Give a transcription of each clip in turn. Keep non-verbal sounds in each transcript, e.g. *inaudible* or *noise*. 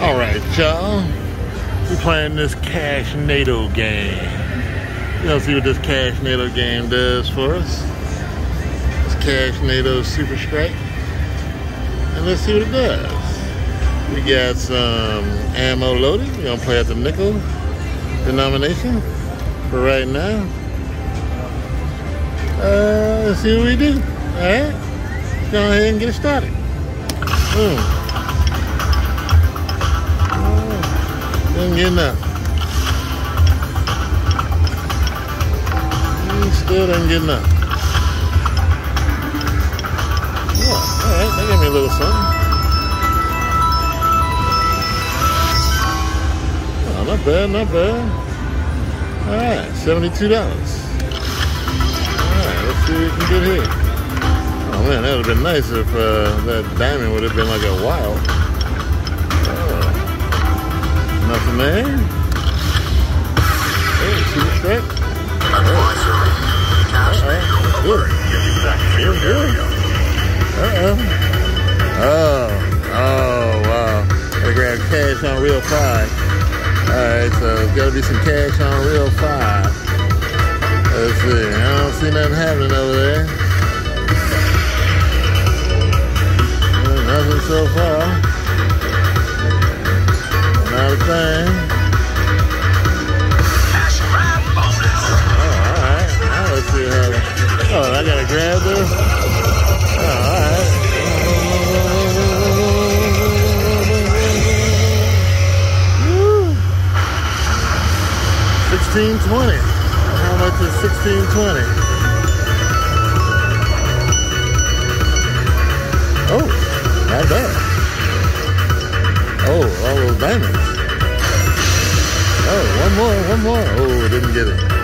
All right, y'all. We playing this Cashnado game. Gonna see what this Cashnado game does for us. This Cashnado Super Strike. And let's see what it does. We got some ammo loaded. We're gonna play at the nickel denomination for right now. Uh, let's see what we do. All right, go ahead and get started. Boom. Didn't. He still didn't get enough. Yeah, alright, they gave me a little something. Oh, not bad, not bad. Alright, $72. Alright, let's see what we can get here. Oh man, that would have been nice if uh, that diamond would have been like a wild. Nothing there. Hey, see? Advisory. Cash Uh-oh. Good. Good, good. Uh-oh. Oh. Oh, wow. They grab cash on reel five. Alright, so there's gotta be some cash on reel five. Let's see. I don't see nothing happening over there. Nothing so far. Thing. Oh, alright. Now let's see happens. Oh, I gotta grab this? Oh, alright. Woo. 1620. How much is 1620? One more. Oh, didn't get it.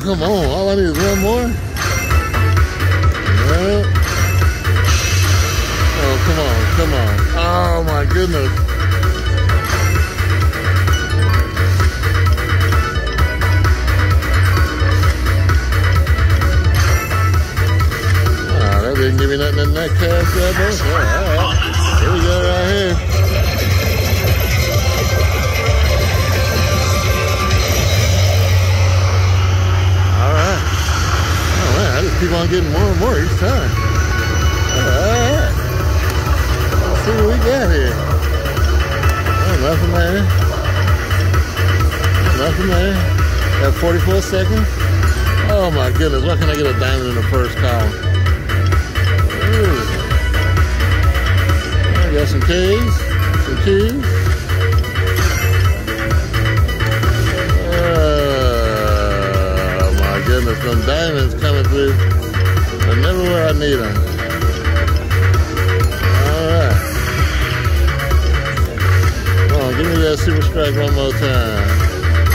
Come on. All I need is one more. Well. Oh, come on, come on. Oh, my goodness. Oh, that didn't give me nothing in that cash grab. Cash All grab Here we go right here. On getting more and more each time. All right. Let's see what we got here. Oh, nothing there. Nothing there. Got 44 seconds. Oh my goodness, why can't I get a diamond in the first column? Ooh. I got some keys, some keys. Oh my goodness, them diamonds coming through. They're never where I need them. All right. Come on, give me that super strike one more time.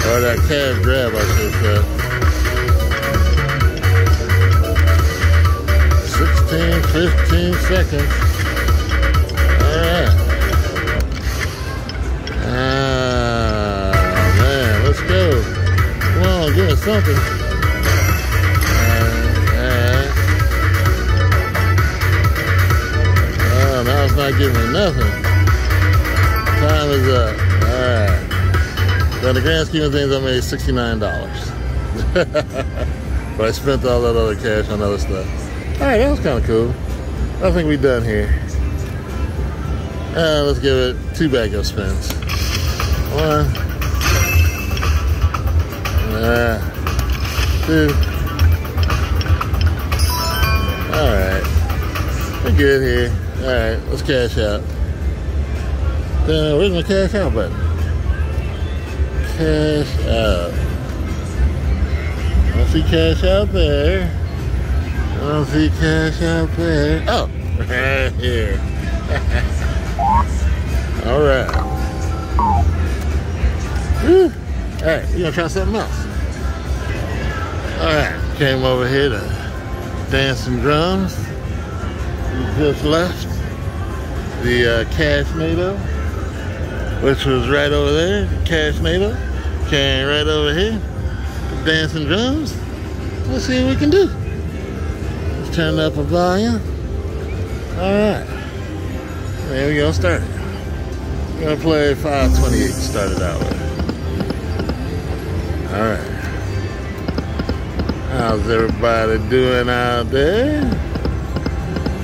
Or that cash grab, I should say. 16, 15 seconds. All right. Ah, man, let's go. Come on, give me something. Not giving me nothing. Time is up. All right. So in the grand scheme of things, I made $69. *laughs* but I spent all that other cash on other stuff. All right, that was kind of cool. I think we're done here. Uh, let's give it two backup spins. One. Uh, two. All right. We're good here. All right, let's cash out. Where's my cash out button? Cash out. I see cash out there. I don't see cash out there. Oh, *laughs* right here. *laughs* All right. Whew. All right, you gonna try something else? All right, came over here to dance some drums. We just left the uh, Cashnado, which was right over there. Cashnado came right over here Dancing drums. Let's see what we can do. Let's turn up a volume. All right, there we go. Start it. We're gonna play 528 to start it out with. All right. How's everybody doing out there?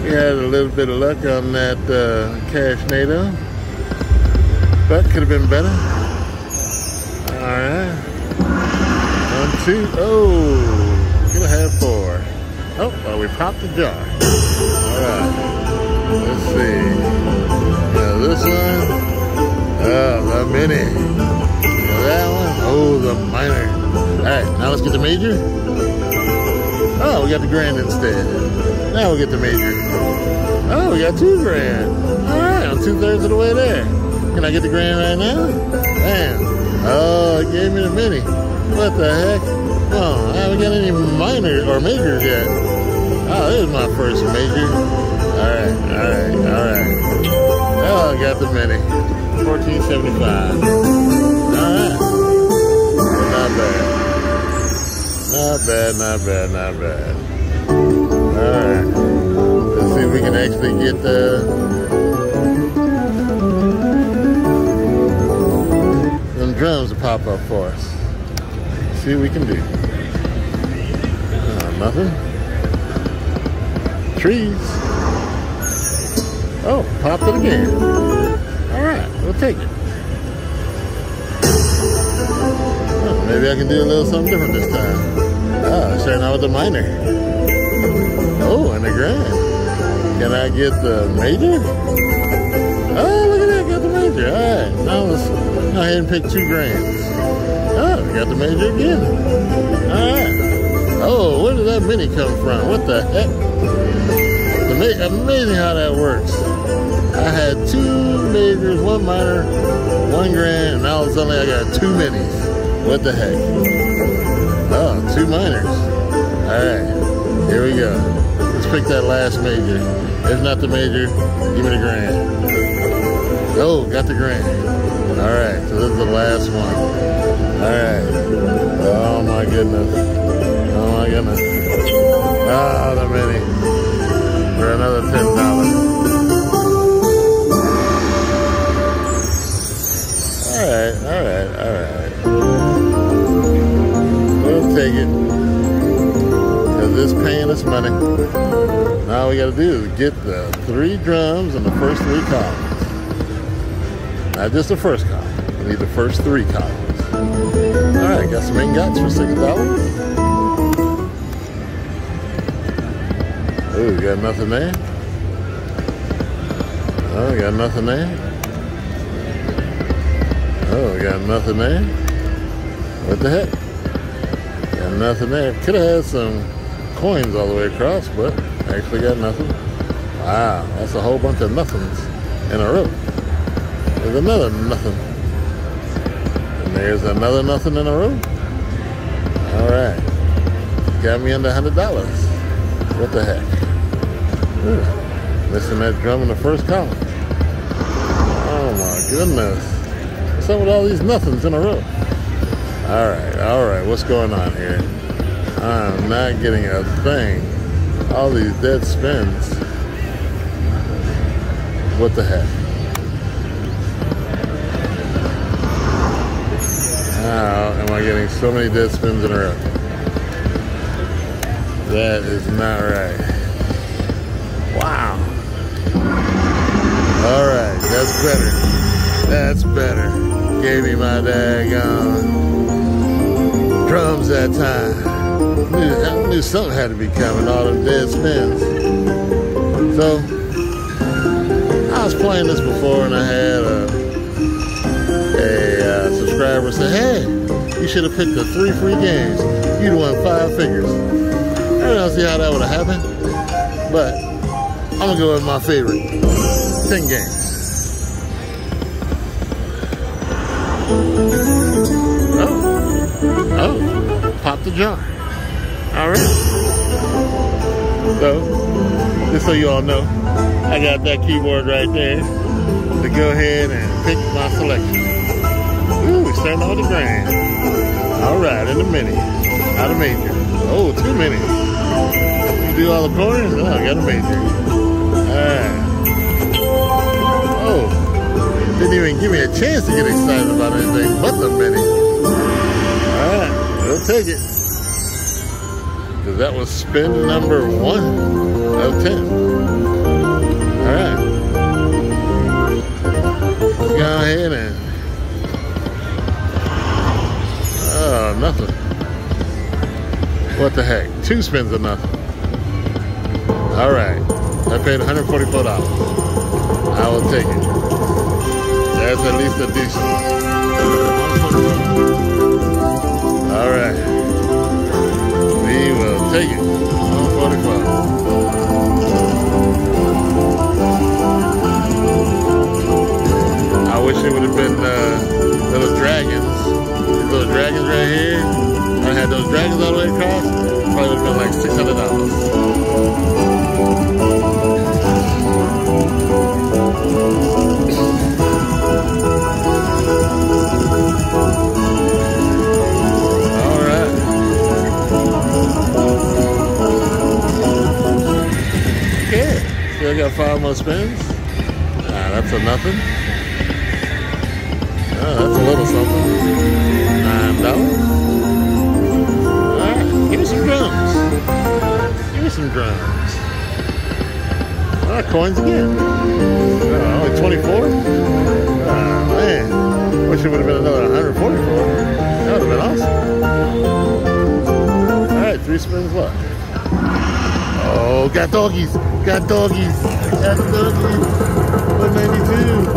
We had a little bit of luck on that uh, Cashnado, but could have been better. All right. One, two. Oh, could have four. Oh, well, we popped the jar. All right. Let's see. Now this one. Oh, the mini. That one. Oh, the minor. All right, now let's get the major. Oh, we got the grand instead. Now we'll get the major. Oh, we got two grand. All right, I'm two thirds of the way there. Can I get the grand right now? Bam. Oh, it gave me the mini. What the heck? Oh, I haven't got any minor or majors yet. Oh, this is my first major. All right, all right, all right. Oh, I got the mini. 1475. All right. Not bad. Not bad, not bad, not bad. Alright. Let's see if we can actually get the them drums to pop up for us. See what we can do. Uh, nothing. Trees. Oh, popped it again. Alright, we'll take it. Maybe I can do a little something different this time. Ah, starting out with the minor. Oh, and the grand. Can I get the major? Oh, look at that, got the major. All right, now let's go ahead and pick two grands. Oh, got the major again. All right. Oh, where did that mini come from? What the heck? Ama- Amazing how that works. I had two majors, one minor, one grand, and now suddenly I got two minis. What the heck? Oh, two minors. All right, here we go. Let's pick that last major. If not the major, give me the grand. Oh, got the grand. All right, so this is the last one. All right. Oh my goodness. Oh my goodness. Ah, oh, the mini. For another $10. Gotta do get the three drums and the first three columns. Not just the first column. We need the first three columns. All right, got some ingots for six dollars. Oh, got nothing there. Oh, got nothing there. Oh, got nothing there. What the heck? Got nothing there. Could have had some coins all the way across, but actually got nothing. Wow, that's a whole bunch of nothings in a row. There's another nothing. And there's another nothing in a row. All right. Got me under $100. What the heck? Ooh, missing that drum in the first column. Oh my goodness. What's up with all these nothings in a row? All right, all right. What's going on here? I'm not getting a thing. All these dead spins. What the heck? How am I getting so many dead spins in a row? That is not right. Wow. All right, that's better. That's better. Gave me my daggone drums that time. I knew something had to be coming, all them dead spins. So, I was playing this before and I had a, a uh, subscriber say, hey, you should have picked the three free games. You'd won five figures. I don't see how that would have happened. But I'm gonna go with my favorite. 10 games. Oh. Oh. Pop the jar. Alright. So, just so you all know, I got that keyboard right there to go ahead and pick my selection. Ooh, we starting off the grand. Alright, in the mini. Out of major. Oh, two minis. You do all the corners? Oh, I got a major. Alright. Oh, didn't even give me a chance to get excited about anything but the mini. Alright, we'll take it. That was spin number one of 10. Alright. Let's go ahead and. Oh, nothing. What the heck? Two spins of nothing. Alright. I paid $144. I will take it. That's at least a decent. We will take it. 144. That's a nothing. Oh, that's a little something. Nine dollars. Alright, give me some drums. Give me some drums. Ah, coins again. Oh, only 24? Ah, man. Wish it would have been another 144. That would have been awesome. Alright, three spins left. Oh, got doggies. Got doggies. Got doggies. 192.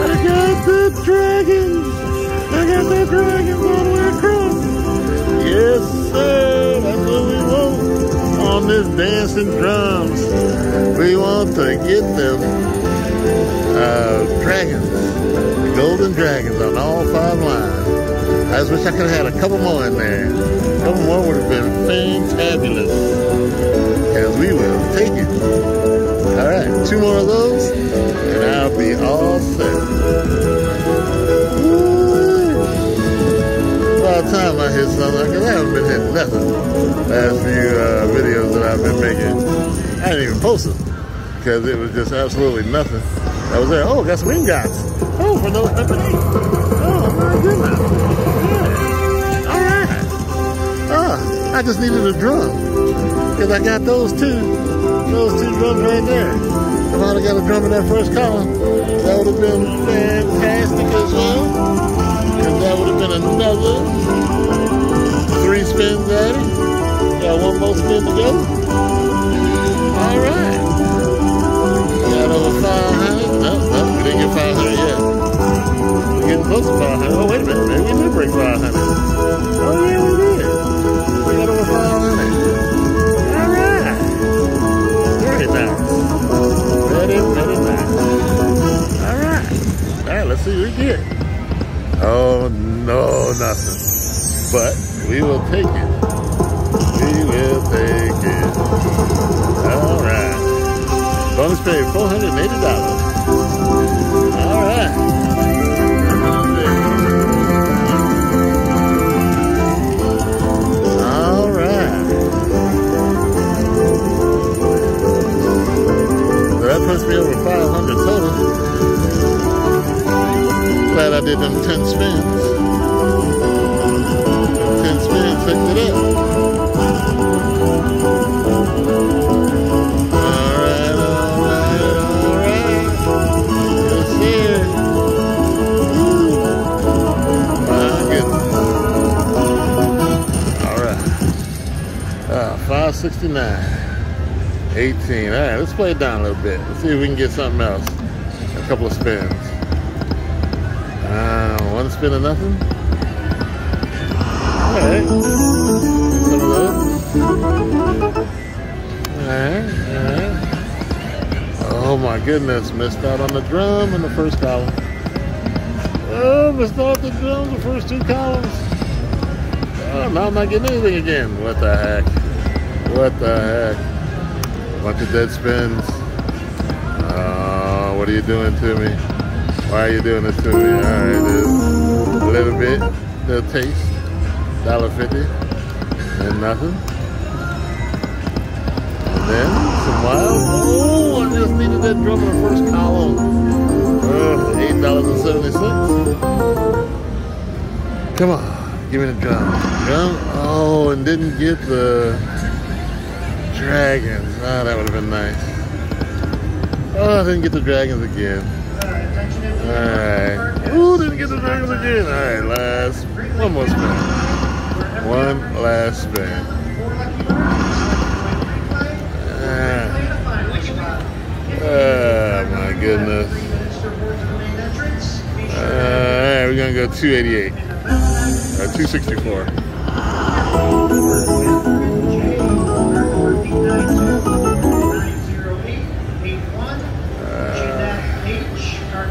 I got the dragons. I got the dragons all the way across. Yes, sir. That's what we want on this dancing drums. We want to get them uh, dragons, golden dragons on all five lines. I just wish I could have had a couple more in there. A couple more would have been fantabulous. As we will take it. All right, two more of those, and I'll be all set. About time I hit something, because I haven't been hitting nothing last few uh, videos that I've been making. I didn't even post them, because it was just absolutely nothing that was there. Oh, got some ingots. Oh, for those company. Oh, my goodness. All right. Oh, I just needed a drum, because I got those two. Those two drums right there. If I'd have got a drum in that first column, that would have been fantastic as well. Because that would have been another three spins at it. Got one more spin to go. Over 500 total. Glad I did them 10 spins. 10 spins hooked it up. 569. 18. All right, let's play it down a little bit. Let's see if we can get something else. A couple of spins. Uh, one spin of nothing. All right. Of those. Alright, alright. Oh my goodness, missed out on the drum in the first column. Oh, missed out the drum the first two columns. Oh, now I'm not getting anything again. What the heck? What the heck? Bunch of dead spins. Oh, what are you doing to me? Why are you doing this to me? Alright, a little bit, little taste. $1.50 and nothing. And then some wild. Oh, I just needed that drum in the first column. Uh, oh, $8.70. Come on, give me the drum. Drum? Oh, and didn't get the dragons. Oh, that would have been nice. Oh, I didn't get the dragons again. Alright. Ooh, didn't get the dragons again. Alright, last. One more spin. One last spin. Ah, oh, my goodness. Uh, all right, we're gonna go 288. Uh, 264.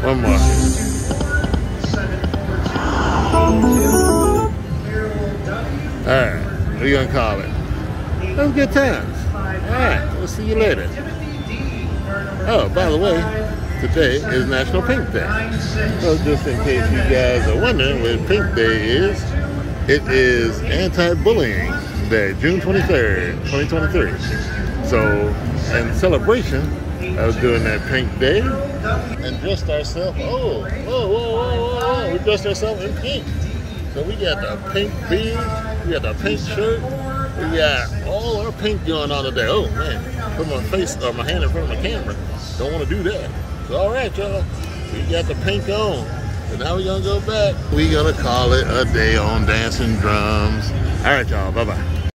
One more. All right, what are you gonna call it? Those good times. All right, we'll see you later. Oh, by the way, today is National Pink Day. So just in case you guys are wondering what Pink Day is, it is Anti-Bullying Day, June 23rd, 2023. So, in celebration of doing that Pink Day, and dressed ourselves, oh, whoa, whoa, whoa, whoa, whoa, we dressed ourselves in pink. So we got the pink beard, we got the pink shirt, we got all our pink going on today. Oh man, put my face or my hand in front of my camera. Don't want to do that. So all right, y'all, we got the pink on. So now we're gonna go back. We gonna call it a day on dancing drums. All right, y'all, bye bye.